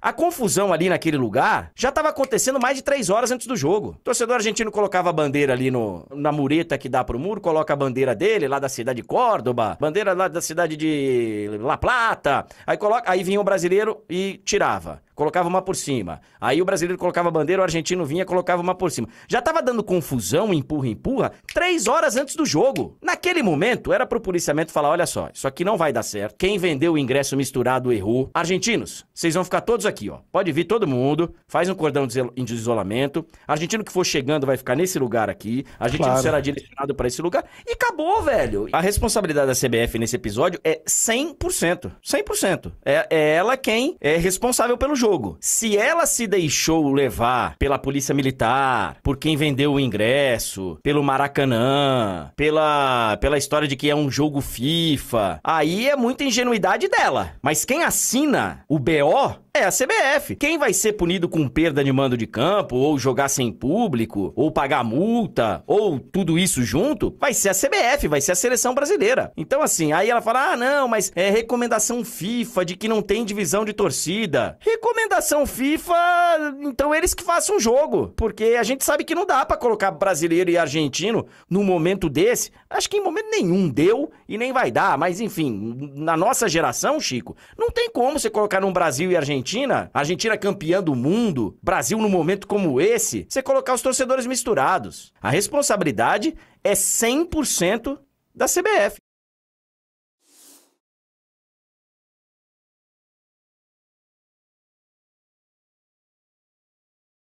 A confusão ali naquele lugar já estava acontecendo mais de três horas antes do jogo. O torcedor argentino colocava a bandeira ali no, na mureta que dá pro muro, coloca a bandeira dele lá da cidade de Córdoba, bandeira lá da cidade de La Plata. Aí, coloca, aí vinha o brasileiro e tirava colocava uma por cima. Aí o brasileiro colocava a bandeira, o argentino vinha colocava uma por cima. Já tava dando confusão, empurra, empurra, três horas antes do jogo. Naquele momento, era pro policiamento falar: olha só, isso aqui não vai dar certo. Quem vendeu o ingresso misturado errou. Argentinos, vocês vão ficar todos aqui, ó. Pode vir todo mundo, faz um cordão de isolamento. Argentino que for chegando vai ficar nesse lugar aqui. Argentino claro. será direcionado para esse lugar. E acabou, velho. A responsabilidade da CBF nesse episódio é 100%. 100%. É, é ela quem é responsável pelo jogo jogo. Se ela se deixou levar pela polícia militar, por quem vendeu o ingresso, pelo Maracanã, pela, pela história de que é um jogo FIFA, aí é muita ingenuidade dela. Mas quem assina o BO é a CBF. Quem vai ser punido com perda de mando de campo, ou jogar sem público, ou pagar multa, ou tudo isso junto, vai ser a CBF, vai ser a seleção brasileira. Então, assim, aí ela fala: ah, não, mas é recomendação FIFA de que não tem divisão de torcida. Recomendação FIFA, então eles que façam o jogo. Porque a gente sabe que não dá para colocar brasileiro e argentino num momento desse. Acho que em momento nenhum deu e nem vai dar, mas enfim, na nossa geração, Chico, não tem como você colocar num Brasil e Argentina Argentina, campeã do mundo, Brasil num momento como esse, você colocar os torcedores misturados. A responsabilidade é 100% da CBF.